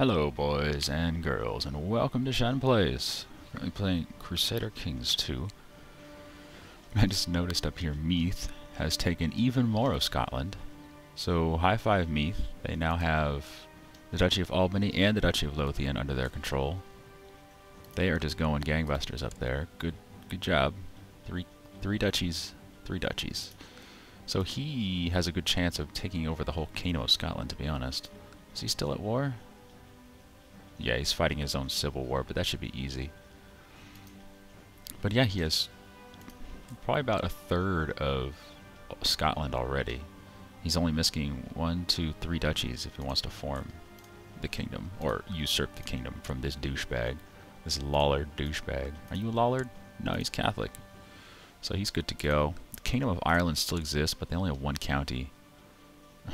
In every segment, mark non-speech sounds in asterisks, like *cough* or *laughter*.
Hello boys and girls and welcome to Shen Plays. Currently playing Crusader Kings 2. I just noticed up here Meath has taken even more of Scotland. So high five Meath. They now have the Duchy of Albany and the Duchy of Lothian under their control. They are just going gangbusters up there. Good good job. Three three duchies, three duchies. So he has a good chance of taking over the whole kingdom of Scotland to be honest. Is he still at war? Yeah, he's fighting his own civil war, but that should be easy. But yeah, he has probably about a third of Scotland already. He's only missing one, two, three duchies if he wants to form the kingdom, or usurp the kingdom from this douchebag. This Lollard douchebag. Are you a Lollard? No, he's Catholic. So he's good to go. The Kingdom of Ireland still exists, but they only have one county. *laughs*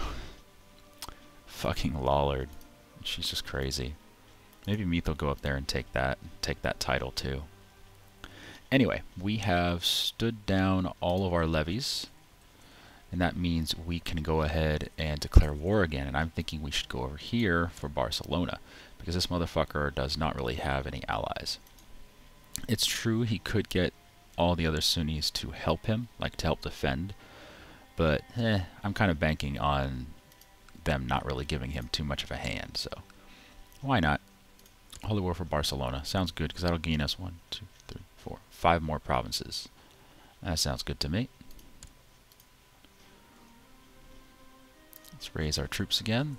Fucking Lollard. She's just crazy. Maybe Meath will go up there and take that take that title too. Anyway, we have stood down all of our levies, and that means we can go ahead and declare war again. And I'm thinking we should go over here for Barcelona, because this motherfucker does not really have any allies. It's true he could get all the other Sunnis to help him, like to help defend, but eh, I'm kind of banking on them not really giving him too much of a hand, so why not? Holy War for Barcelona. Sounds good, because that'll gain us one, two, three, four, five more provinces. That sounds good to me. Let's raise our troops again.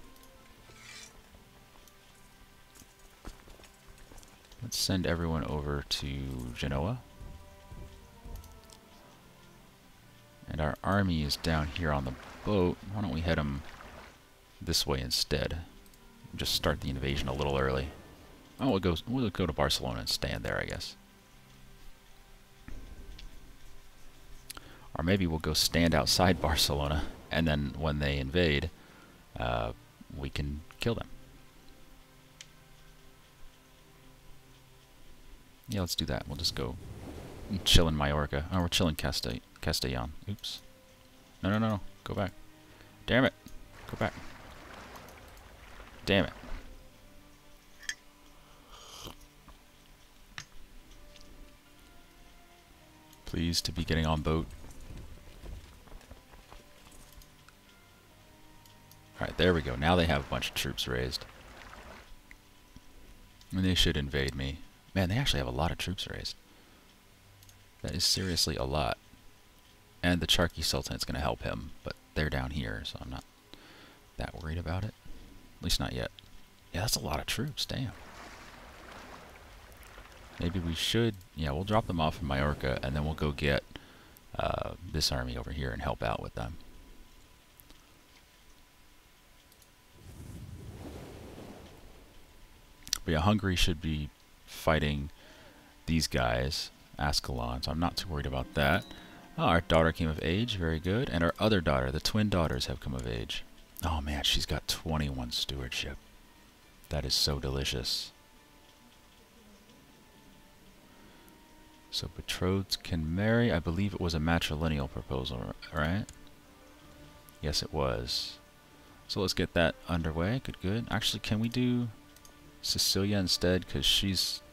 Let's send everyone over to Genoa. And our army is down here on the boat. Why don't we head them this way instead? Just start the invasion a little early. Oh, we'll go, we'll go to Barcelona and stand there, I guess. Or maybe we'll go stand outside *laughs* Barcelona, and then when they invade, uh, we can kill them. Yeah, let's do that. We'll just go chill in Majorca. Oh, we're chilling Castell Castellon. Oops. No, no, no, no. Go back. Damn it. Go back. Damn it. Please to be getting on boat. Alright, there we go. Now they have a bunch of troops raised. And they should invade me. Man, they actually have a lot of troops raised. That is seriously a lot. And the Charkhi Sultan's going to help him, but they're down here, so I'm not that worried about it. At least not yet. Yeah, that's a lot of troops, damn. Maybe we should, yeah, we'll drop them off in Majorca, and then we'll go get uh, this army over here and help out with them. But yeah, Hungary should be fighting these guys, Ascalon, so I'm not too worried about that. Oh, our daughter came of age, very good. And our other daughter, the twin daughters, have come of age. Oh man, she's got 21 stewardship. That is so delicious. So betrothed can marry. I believe it was a matrilineal proposal, right? Yes, it was. So let's get that underway. Good, good. Actually, can we do Cecilia instead? Because she's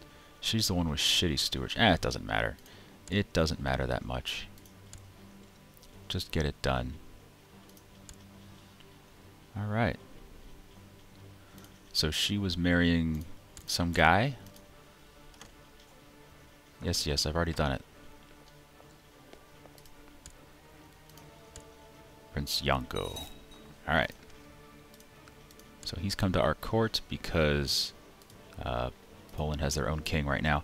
she's the one with shitty stewardship. Eh, it doesn't matter. It doesn't matter that much. Just get it done. Alright. So she was marrying some guy? Yes, yes, I've already done it. Prince Yanko. Alright. So he's come to our court because uh, Poland has their own king right now.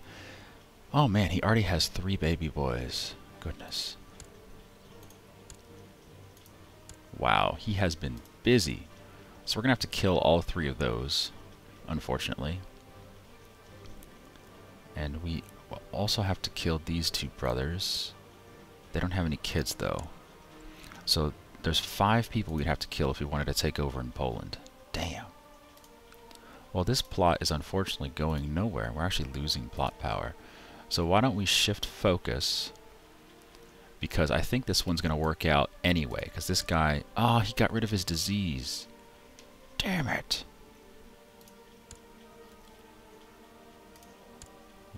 Oh man, he already has three baby boys. Goodness. Wow, he has been busy. So we're going to have to kill all three of those, unfortunately. And we also have to kill these two brothers. They don't have any kids, though. So there's five people we'd have to kill if we wanted to take over in Poland. Damn. Well, this plot is unfortunately going nowhere. We're actually losing plot power. So why don't we shift focus because I think this one's going to work out anyway, because this guy, oh, he got rid of his disease. Damn it.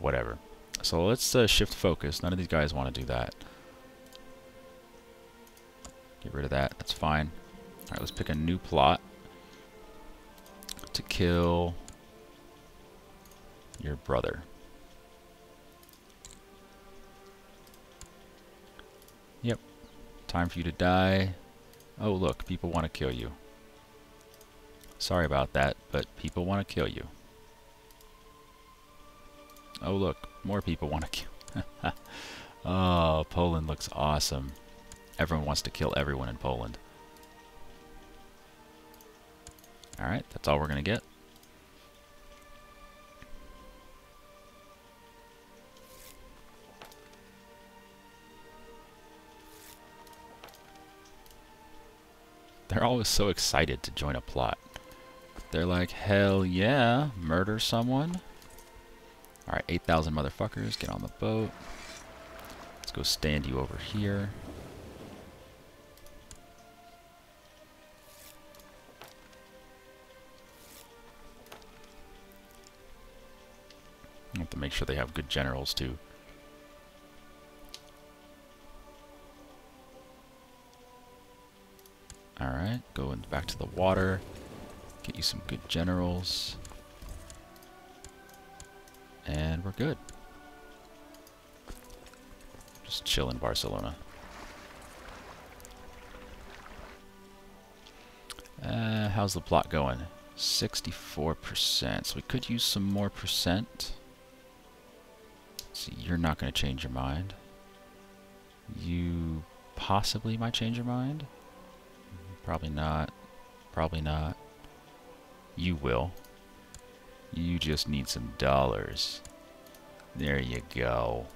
whatever. So let's uh, shift focus. None of these guys want to do that. Get rid of that. That's fine. Alright, let's pick a new plot to kill your brother. Yep. Time for you to die. Oh, look, people want to kill you. Sorry about that, but people want to kill you. Oh, look, more people want to kill. *laughs* oh, Poland looks awesome. Everyone wants to kill everyone in Poland. Alright, that's all we're going to get. They're always so excited to join a plot. They're like, hell yeah, murder someone. Alright, 8,000 motherfuckers, get on the boat. Let's go stand you over here. I have to make sure they have good generals too. Alright, go going back to the water. Get you some good generals. And we're good. Just chill in Barcelona. Uh, how's the plot going? 64%. So we could use some more percent. see, you're not going to change your mind. You possibly might change your mind. Probably not. Probably not. You will. You just need some dollars. There you go.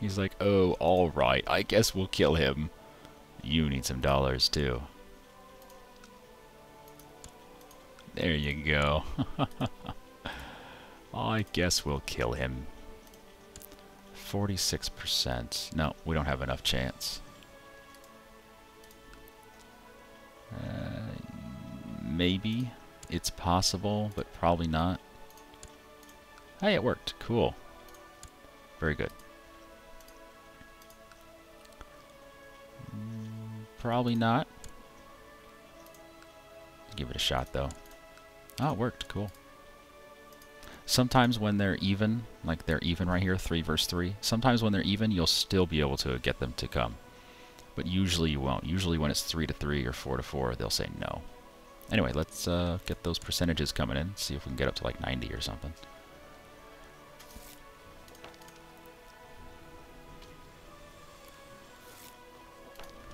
He's like, oh, alright, I guess we'll kill him. You need some dollars too. There you go. *laughs* I guess we'll kill him. 46%. No, we don't have enough chance. Uh, maybe it's possible, but probably not. Hey, it worked. Cool. Very good. Mm, probably not. Give it a shot, though. Oh, it worked. Cool. Sometimes when they're even, like they're even right here, 3 verse 3, sometimes when they're even, you'll still be able to get them to come. But usually you won't. Usually when it's 3 to 3 or 4 to 4, they'll say no. Anyway, let's uh, get those percentages coming in, see if we can get up to like 90 or something.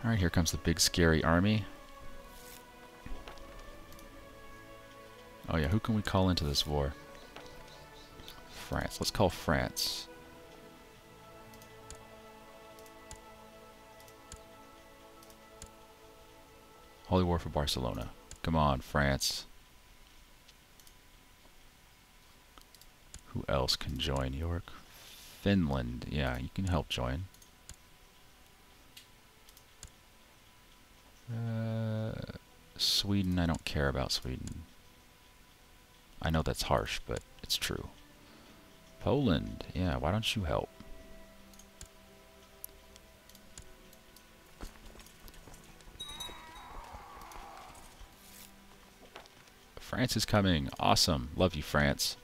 Alright, here comes the big scary army. Oh yeah, who can we call into this war? France. Let's call France. Holy War for Barcelona. Come on, France. Who else can join York? Finland. Yeah, you can help join. Uh, Sweden, I don't care about Sweden. I know that's harsh, but it's true. Poland, yeah, why don't you help? France is coming. Awesome. Love you, France.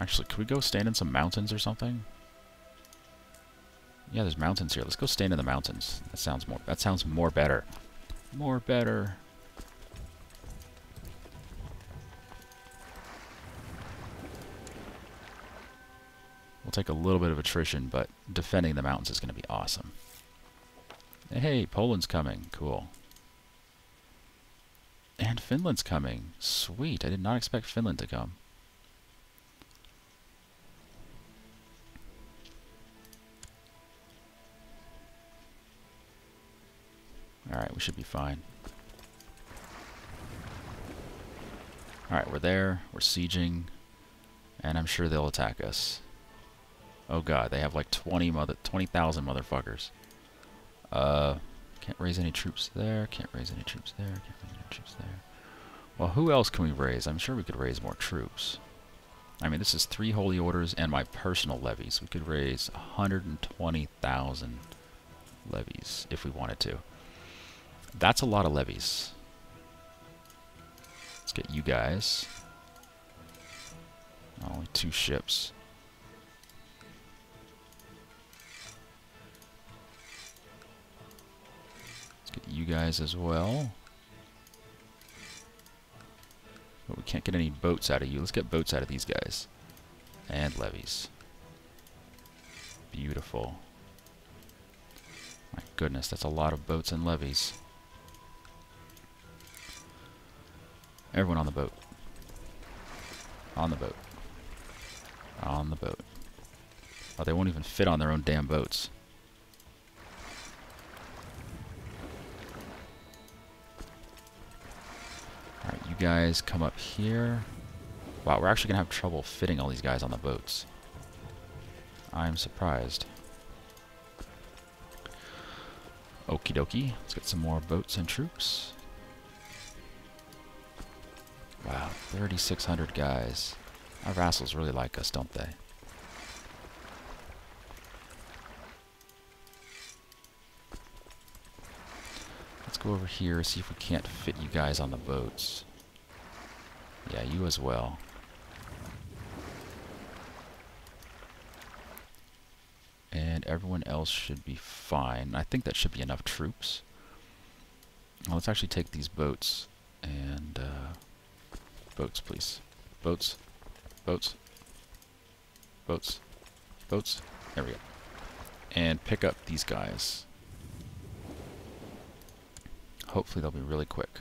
Actually, could we go stand in some mountains or something? Yeah, there's mountains here. Let's go stand in the mountains. That sounds more that sounds more better. More better. We'll take a little bit of attrition, but defending the mountains is going to be awesome. Hey, Poland's coming. Cool. And Finland's coming. Sweet. I did not expect Finland to come. Alright, we should be fine. Alright, we're there. We're sieging. And I'm sure they'll attack us. Oh god, they have like 20 mother 20,000 motherfuckers. Uh, can't raise any troops there. Can't raise any troops there. Can't raise any troops there. Well, who else can we raise? I'm sure we could raise more troops. I mean, this is three holy orders and my personal levies. We could raise 120,000 levies if we wanted to. That's a lot of levies. Let's get you guys. Only two ships. You guys as well. But we can't get any boats out of you. Let's get boats out of these guys. And levies. Beautiful. My goodness, that's a lot of boats and levies. Everyone on the boat. On the boat. On the boat. Oh, they won't even fit on their own damn boats. You guys come up here. Wow, we're actually going to have trouble fitting all these guys on the boats. I'm surprised. Okie dokie. Let's get some more boats and troops. Wow, 3,600 guys. Our vassals really like us, don't they? Let's go over here, see if we can't fit you guys on the boats. Yeah, you as well. And everyone else should be fine. I think that should be enough troops. Let's actually take these boats and... Uh, boats, please. Boats. Boats. Boats. Boats. There we go. And pick up these guys. Hopefully they'll be really quick.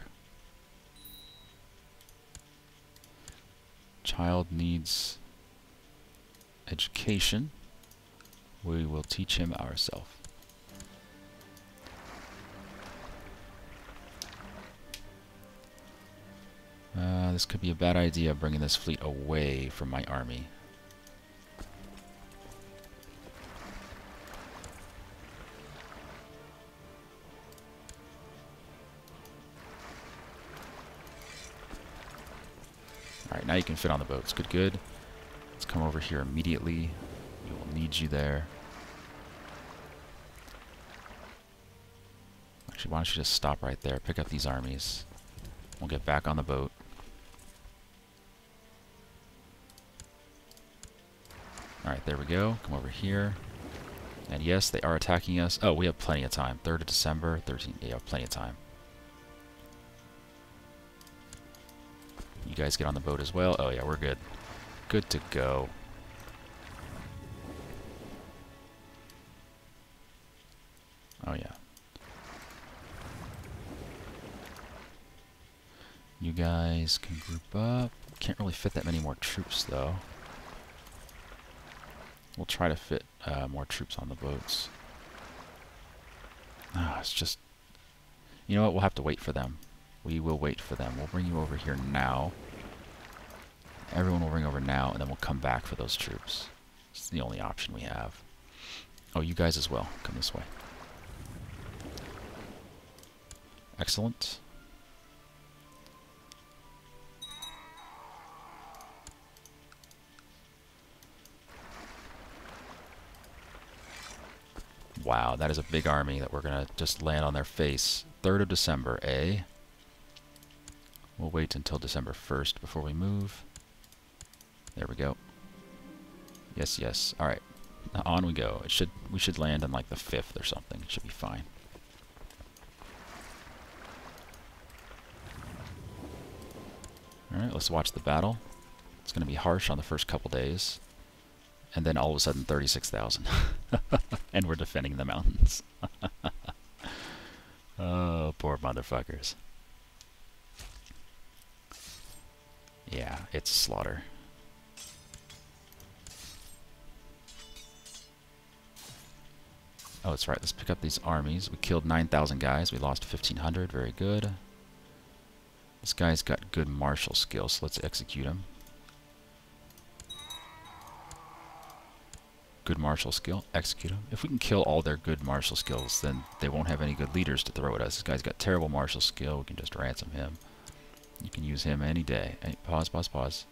Child needs education. We will teach him ourselves. Uh, this could be a bad idea, bringing this fleet away from my army. Now you can fit on the boats. Good, good. Let's come over here immediately. We will need you there. Actually, why don't you just stop right there, pick up these armies. We'll get back on the boat. Alright, there we go. Come over here. And yes, they are attacking us. Oh, we have plenty of time. 3rd of December, 13. Yeah, plenty of time. You guys get on the boat as well. Oh yeah, we're good. Good to go. Oh yeah. You guys can group up. Can't really fit that many more troops though. We'll try to fit uh, more troops on the boats. Ah, it's just... You know what? We'll have to wait for them. We will wait for them. We'll bring you over here now. Everyone will bring over now, and then we'll come back for those troops. It's the only option we have. Oh, you guys as well. Come this way. Excellent. Wow, that is a big army that we're going to just land on their face. 3rd of December, eh? We'll wait until December 1st before we move. There we go. Yes, yes. Alright. On we go. It should we should land on like the 5th or something. It should be fine. Alright, let's watch the battle. It's going to be harsh on the first couple days. And then all of a sudden 36,000. *laughs* and we're defending the mountains. *laughs* oh, poor motherfuckers. Yeah, it's slaughter. Oh, that's right. Let's pick up these armies. We killed 9,000 guys. We lost 1,500. Very good. This guy's got good martial skills, so let's execute him. good martial skill, execute him. If we can kill all their good martial skills, then they won't have any good leaders to throw at us. This guy's got terrible martial skill, we can just ransom him. You can use him any day. Pause, pause, pause.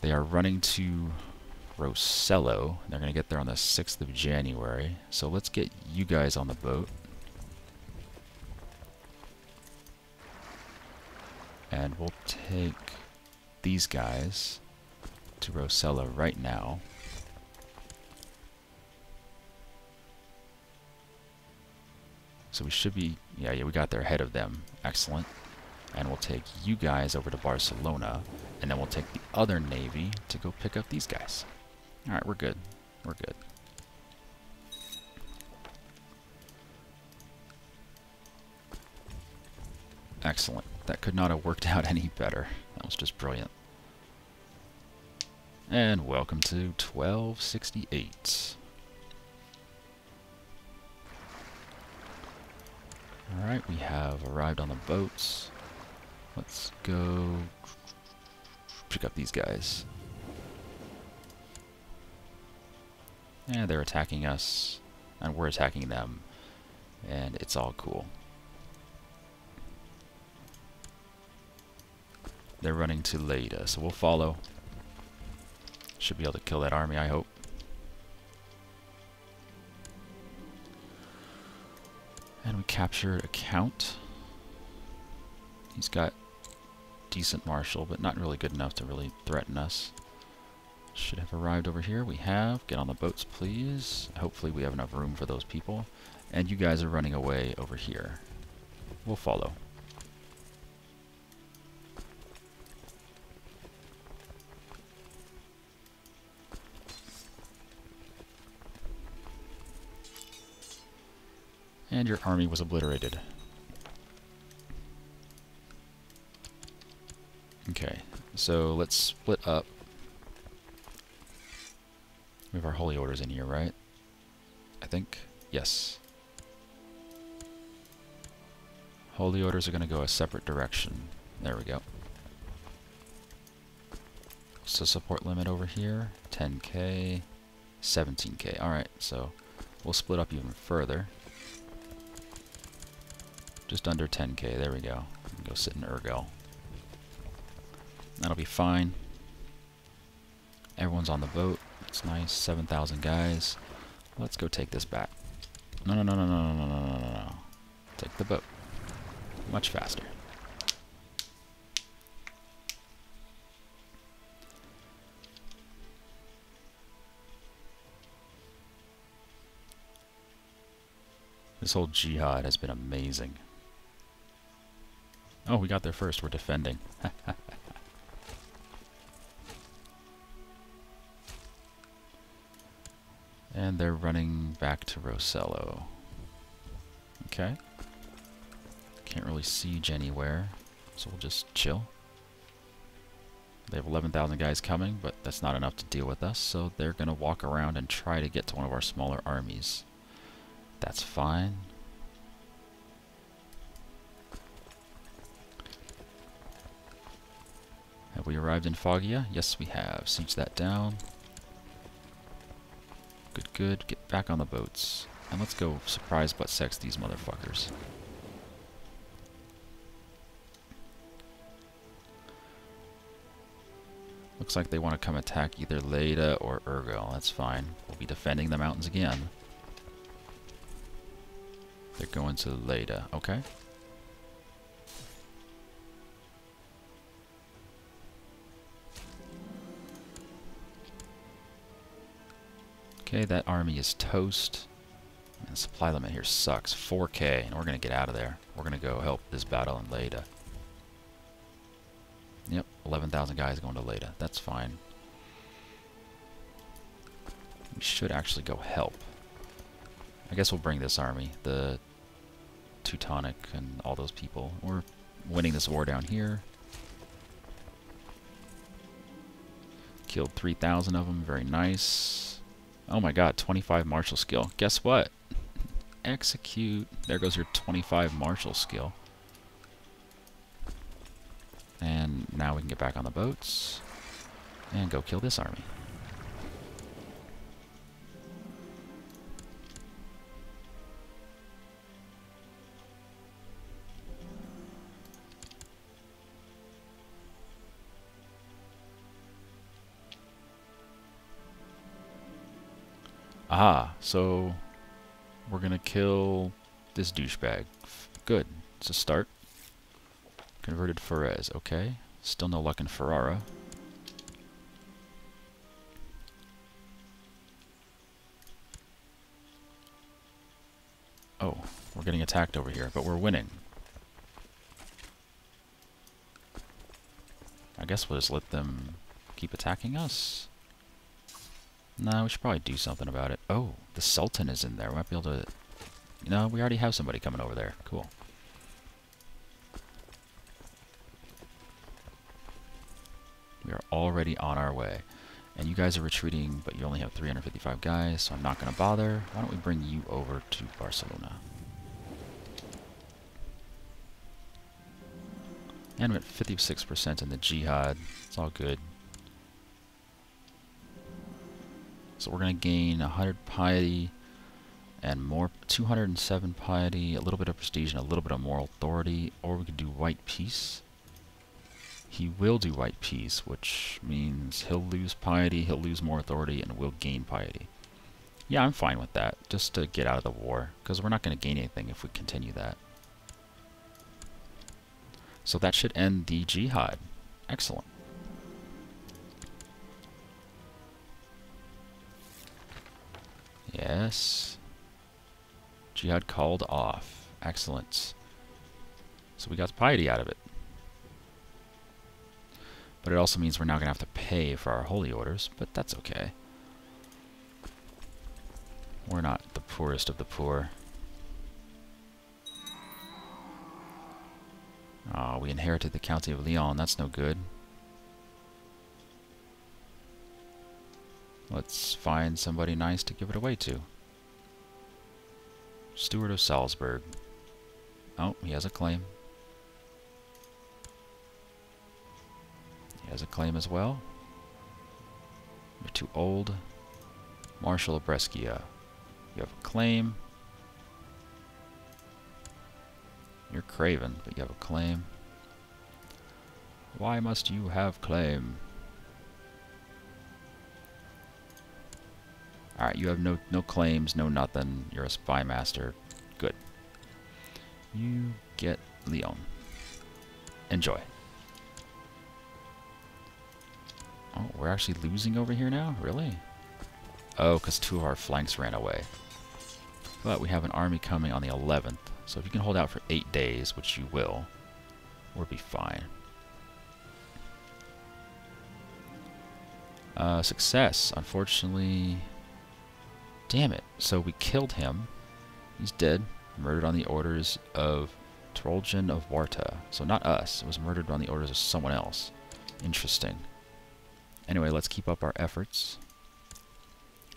They are running to Rosello. They're going to get there on the 6th of January. So let's get you guys on the boat. And we'll take these guys to Rosello right now. So we should be, yeah, yeah, we got there ahead of them. Excellent. And we'll take you guys over to Barcelona, and then we'll take the other navy to go pick up these guys. Alright, we're good. We're good. Excellent. That could not have worked *laughs* out any better. That was just brilliant. And welcome to 1268. Alright, we have arrived on the boats. Let's go pick up these guys. Yeah, they're attacking us, and we're attacking them, and it's all cool. They're running to Leyda, uh, so we'll follow. Should be able to kill that army, I hope. And we captured a count. He's got decent martial, but not really good enough to really threaten us. Should have arrived over here. We have. Get on the boats, please. Hopefully we have enough room for those people. And you guys are running away over here. We'll follow. And your army was obliterated. So let's split up. We have our holy orders in here, right? I think. Yes. Holy orders are going to go a separate direction. There we go. So support limit over here, 10k, 17k. Alright, so we'll split up even further. Just under 10k, there we go. Go sit in Urgel. That'll be fine. Everyone's on the boat. It's nice. 7,000 guys. Let's go take this back. No, no, no, no, no, no, no, no, no, no. Take the boat. Much faster. This whole jihad has been amazing. Oh, we got there first. We're defending. *laughs* and they're running back to Rosello. Okay. Can't really siege anywhere, so we'll just chill. They have 11,000 guys coming, but that's not enough to deal with us, so they're going to walk around and try to get to one of our smaller armies. That's fine. Have we arrived in Foggia? Yes, we have. Siege that down. Good, good. Get back on the boats. And let's go surprise but sex these motherfuckers. Looks like they want to come attack either Leda or Urgel. That's fine. We'll be defending the mountains again. They're going to Leyda. Okay. Okay, that army is toast. And the supply limit here sucks. 4k, and we're going to get out of there. We're going to go help this battle in Leyda. Yep, 11,000 guys going to Leyda. That's fine. We should actually go help. I guess we'll bring this army, the Teutonic and all those people. We're winning this war down here. Killed 3,000 of them, very nice. Oh my god, 25 martial skill. Guess what? Execute. There goes your 25 martial skill. And now we can get back on the boats and go kill this army. Aha, so we're gonna kill this douchebag. Good. It's a start. Converted Ferez, okay. Still no luck in Ferrara. Oh, we're getting attacked over here, but we're winning. I guess we'll just let them keep attacking us. No, we should probably do something about it. Oh, the Sultan is in there. We might be able to... You no, know, we already have somebody coming over there. Cool. We are already on our way. And you guys are retreating, but you only have 355 guys, so I'm not going to bother. Why don't we bring you over to Barcelona? And we're at 56% in the Jihad. It's all good. So we're going to gain 100 piety and more 207 piety, a little bit of prestige, and a little bit of moral authority. Or we could do white peace. He will do white peace, which means he'll lose piety, he'll lose more authority, and we'll gain piety. Yeah, I'm fine with that, just to get out of the war, because we're not going to gain anything if we continue that. So that should end the jihad. Excellent. Yes. Jihad called off. Excellent. So we got piety out of it. But it also means we're now going to have to pay for our holy orders, but that's okay. We're not the poorest of the poor. Ah, oh, we inherited the County of Leon. That's no good. Let's find somebody nice to give it away to. Steward of Salzburg. Oh, he has a claim. He has a claim as well. You're too old. Marshal of Brescia. You have a claim. You're craven, but you have a claim. Why must you have claim? Alright, you have no no claims, no nothing. You're a spy master. Good. You get Leon. Enjoy. Oh, we're actually losing over here now? Really? Oh, because two of our flanks ran away. But we have an army coming on the 11th. So if you can hold out for eight days, which you will, we'll be fine. Uh, success. Unfortunately, damn it. So we killed him. He's dead. Murdered on the orders of Trojan of Warta. So not us. It was murdered on the orders of someone else. Interesting. Anyway, let's keep up our efforts.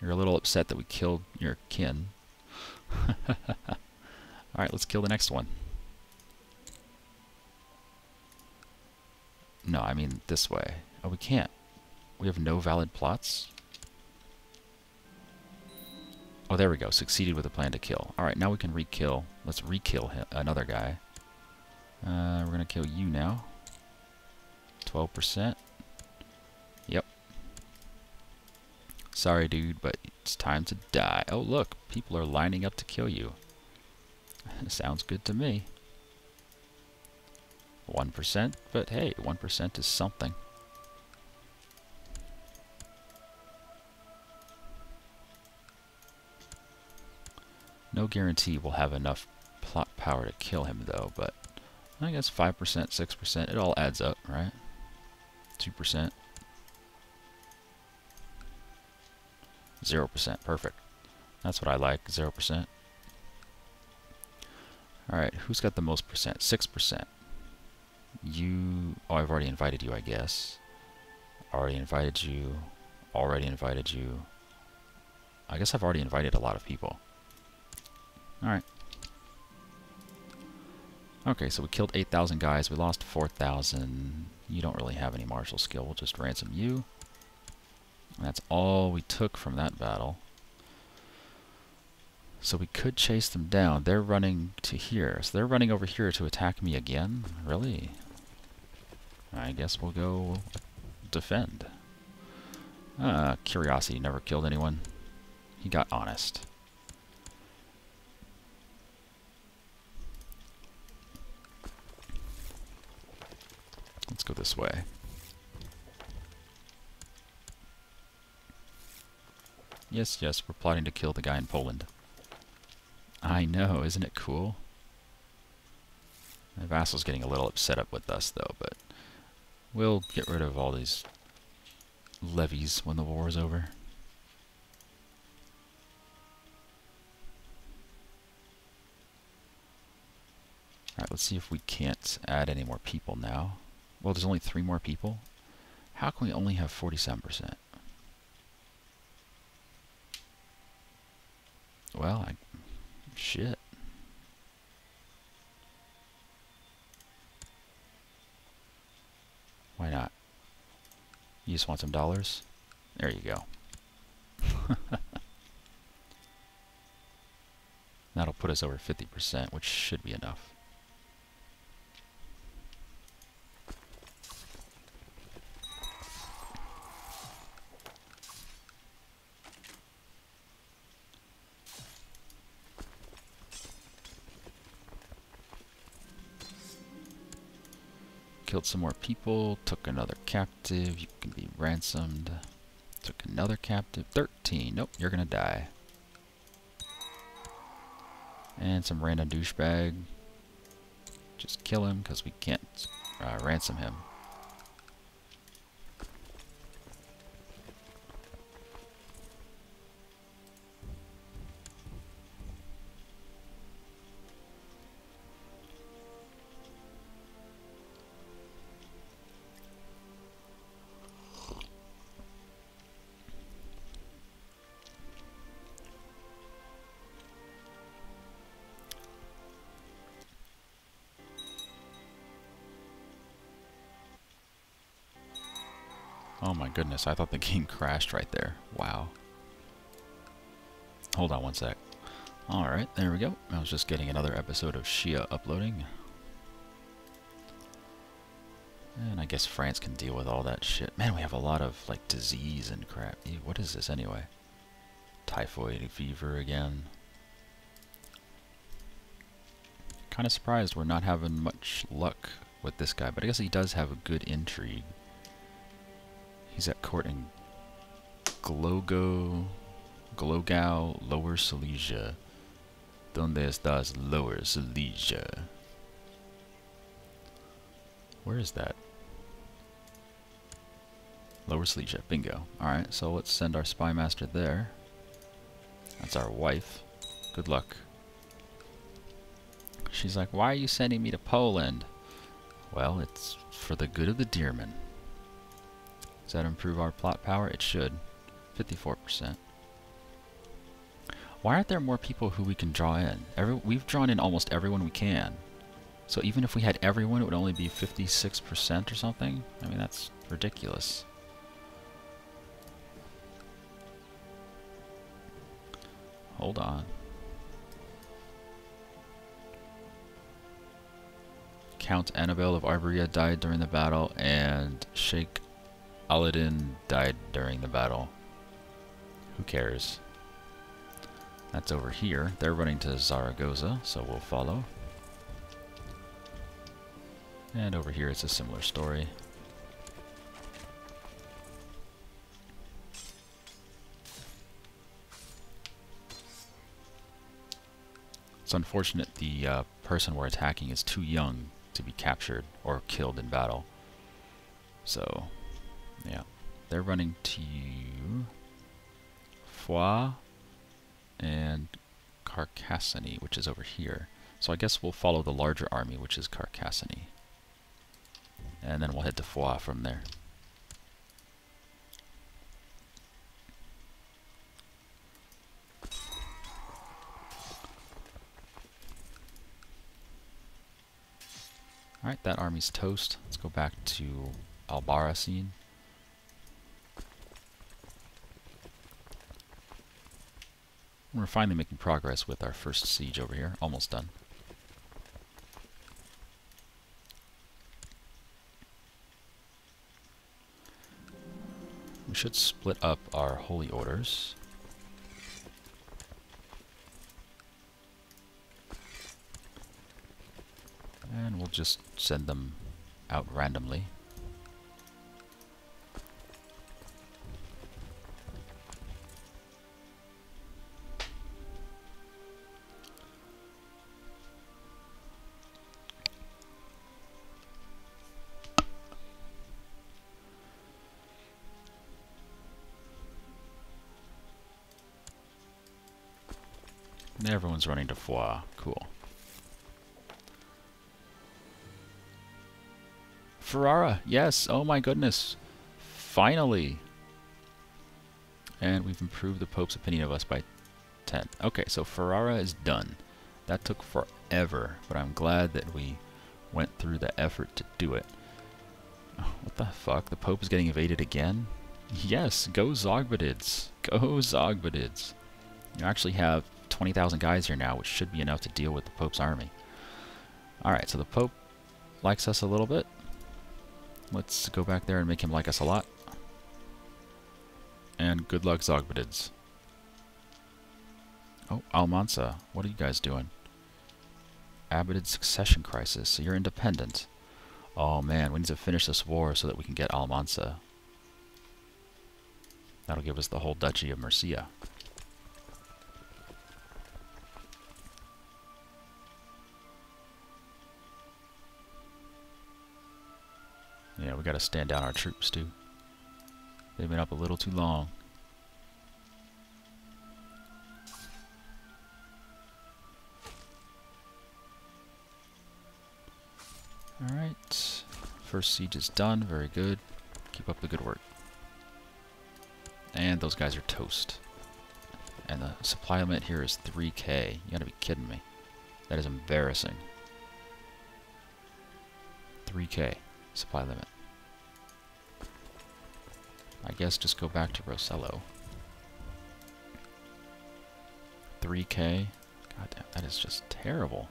You're a little upset that we killed your kin. *laughs* Alright, let's kill the next one. No, I mean this way. Oh, we can't. We have no valid plots? Oh, there we go. Succeeded with a plan to kill. Alright, now we can re-kill. Let's re-kill another guy. Uh, we're going to kill you now. 12%. Yep. Sorry, dude, but it's time to die. Oh, look. People are lining up to kill you. *laughs* Sounds good to me. 1%, but hey, 1% is something. No guarantee we'll have enough plot power to kill him, though, but I guess 5%, 6%, it all adds up, right? 2%. 0%, perfect. That's what I like, 0%. Alright, who's got the most percent? 6%. You... Oh, I've already invited you, I guess. Already invited you. Already invited you. I guess I've already invited a lot of people. Alright. Okay, so we killed 8,000 guys. We lost 4,000. You don't really have any martial skill. We'll just ransom you. And that's all we took from that battle. So we could chase them down. They're running to here. So they're running over here to attack me again? Really? I guess we'll go defend. Uh, curiosity never killed anyone. He got honest. Let's go this way. Yes, yes, we're plotting to kill the guy in Poland. I know, isn't it cool? My vassal's getting a little upset up with us, though, but we'll get rid of all these levies when the war is over. Alright, let's see if we can't add any more people now. Well, there's only three more people. How can we only have 47%? Well, I... Shit. Why not? You just want some dollars? There you go. *laughs* That'll put us over 50%, which should be enough. Killed some more people, took another captive, you can be ransomed. Took another captive, 13, nope, you're gonna die. And some random douchebag. Just kill him, because we can't uh, ransom him. Goodness, I thought the *laughs* game crashed right there. Wow. Hold on one sec. Alright, there we go. I was just getting another episode of Shia uploading. And I guess France can deal with all that shit. Man, we have a lot of, like, disease and crap. What is this anyway? Typhoid fever again. Kind of surprised we're not having much luck with this guy, but I guess he does have a good intrigue. He's at court in Glogo, Glogau, Lower Silesia. Donde estás, Lower Silesia? Where is that? Lower Silesia, bingo. Alright, so let's send our spy master there. That's our wife. Good luck. She's like, why are you sending me to Poland? Well, it's for the good of the Deermen. Does that improve our plot power? It should. 54%. Why aren't there more people who we can draw in? Every, we've drawn in almost everyone we can. So even if we had everyone, it would only be 56% or something? I mean, that's ridiculous. Hold on. Count Annabelle of Arborea died during the battle, and Sheikh Aladdin died during the battle. Who cares? That's over here. They're running to Zaragoza, so we'll follow. And over here it's a similar story. It's unfortunate the uh, person we're attacking is too young to be captured or killed in battle. So yeah. They're running to Foix and Carcassonne, which is over here. So I guess we'll follow the larger army, which is Carcassonne. And then we'll head to Foix from there. Alright, that army's toast. Let's go back to Albarracin. We're finally making progress with our first siege over here. Almost done. We should split up our holy orders. And we'll just send them out randomly. Everyone's running to Foix. Cool. Ferrara, yes. Oh my goodness. Finally. And we've improved the Pope's opinion of us by 10. Okay, so Ferrara is done. That took forever, but I'm glad that we went through the effort to do it. What the fuck? The Pope is getting invaded again? Yes, go Zogbodids. Go Zogbodids. You actually have 20,000 guys here now, which should be enough to deal with the Pope's army. Alright, so the Pope likes us a little bit. Let's go back there and make him like us a lot. And good luck, Zogbodids. Oh, Almansa, what are you guys doing? Abbadid succession crisis, so you're independent. Oh man, we need to finish this war so that we can get Almansa. That'll give us the whole Duchy of Murcia. We gotta stand down our troops too. They've been up a little too long. Alright. First siege is done. Very good. Keep up the good work. And those guys are toast. And the supply limit here is 3k. You gotta be kidding me. That is embarrassing. 3k supply limit. I guess just go back to Rosello. 3k. God damn, that is just terrible.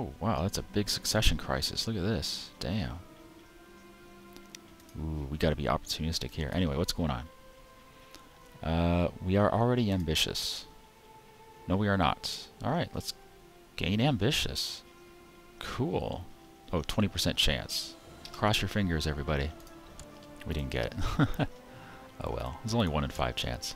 Oh, wow, that's a big succession crisis. Look at this. Damn. Ooh, we gotta be opportunistic here. Anyway, what's going on? Uh, we are already ambitious. No, we are not. Alright, let's gain ambitious. Cool. Oh, 20% chance. Cross your fingers, everybody. We didn't get it. *laughs* oh well. There's only 1 in 5 chance.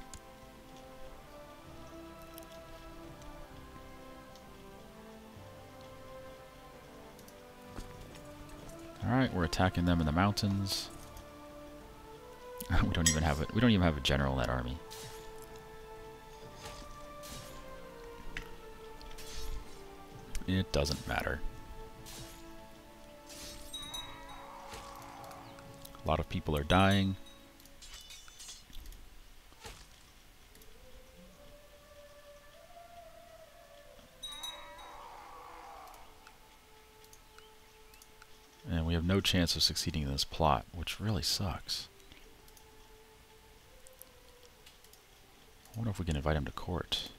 Alright, we're attacking them in the mountains. *laughs* we don't even have it. We don't even have a general in that army. It doesn't matter. A lot of people are dying. And we have no chance of succeeding in this plot, which really sucks. I wonder if we can invite him to court.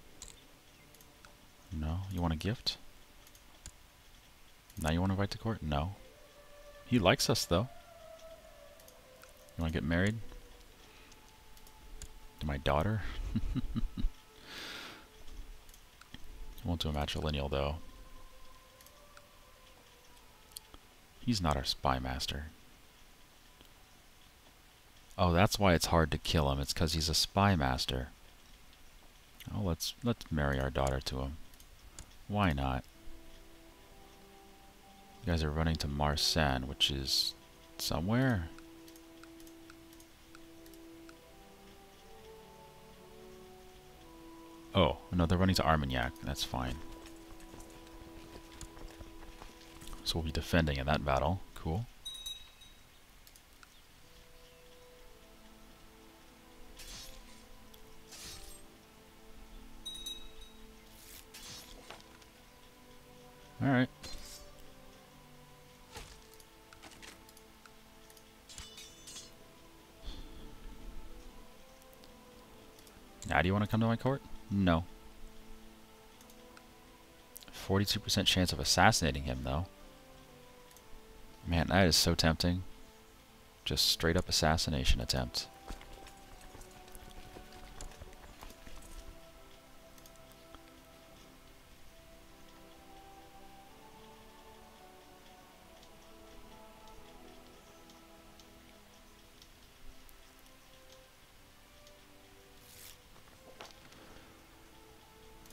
No? You want a gift? Now you want to invite to court? No. He likes us, though. You want to get married? To my daughter? *laughs* Won't do a matrilineal, though. He's not our spy master. Oh, that's why it's hard to kill him. It's because he's a spy master. Oh, let's let's marry our daughter to him. Why not? You guys are running to Marsan, which is somewhere. Oh, no, they're running to Armagnac. That's fine. So we'll be defending in that battle. Cool. Alright. Now do you want to come to my court? No. 42% chance of assassinating him, though. Man, that is so tempting. Just straight up assassination attempt.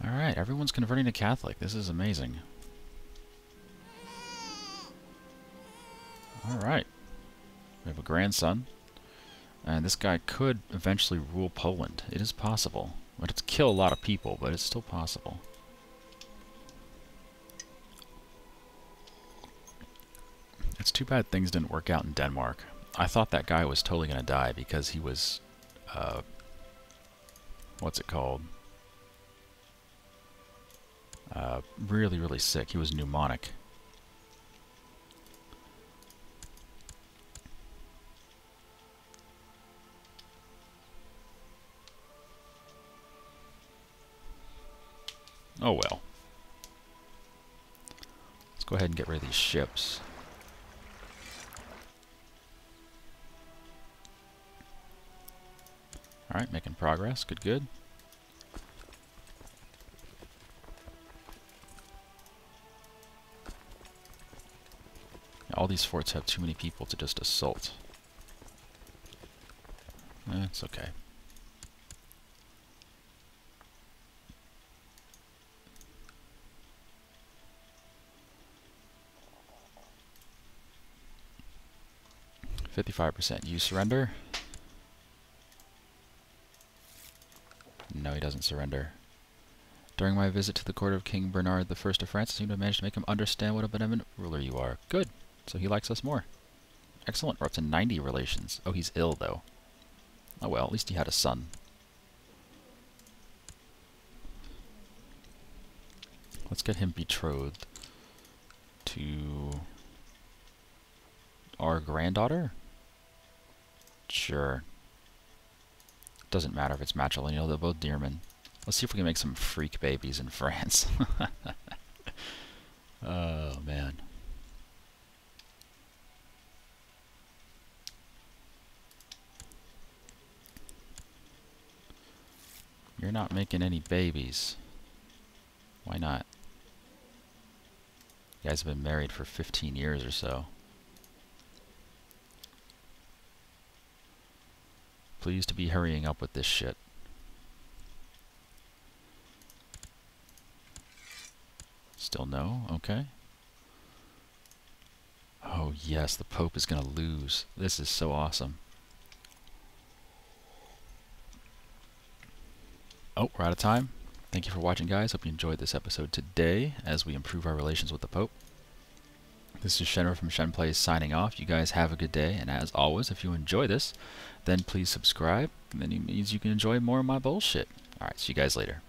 Alright, everyone's converting to Catholic. This is amazing. Alright. We have a grandson. And this guy could eventually rule Poland. It is possible. But it's kill a lot of people, but it's still possible. It's too bad things didn't work out in Denmark. I thought that guy was totally going to die because he was... Uh, what's it called? Uh, really, really sick. He was pneumonic. Oh well. Let's go ahead and get rid of these ships. Alright, making progress. Good, good. All these forts have too many people to just assault. It's okay. Fifty-five percent. You surrender? No, he doesn't surrender. During my visit to the court of King Bernard I of France, I seem to have managed to make him understand what a benevolent ruler you are. Good. So he likes us more. Excellent. We're up to 90 relations. Oh, he's ill, though. Oh well, at least he had a son. Let's get him betrothed to our granddaughter? Sure. Doesn't matter if it's matrilineal, they're both dearmen. Let's see if we can make some freak babies in *laughs* France. oh, man. You're not making any babies. Why not? You guys have been married for 15 years or so. Please to be hurrying up with this shit. Still no? Okay. Oh yes, the Pope is going to lose. This is so awesome. Oh, we're out of time. Thank you for watching, guys. Hope you enjoyed this episode today as we improve our relations with the Pope. This is Shenra from Shen Plays signing off. You guys have a good day, and as always, if you enjoy this, then please subscribe. And then it means you can enjoy more of my bullshit. Alright, see you guys later.